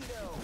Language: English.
torpedo!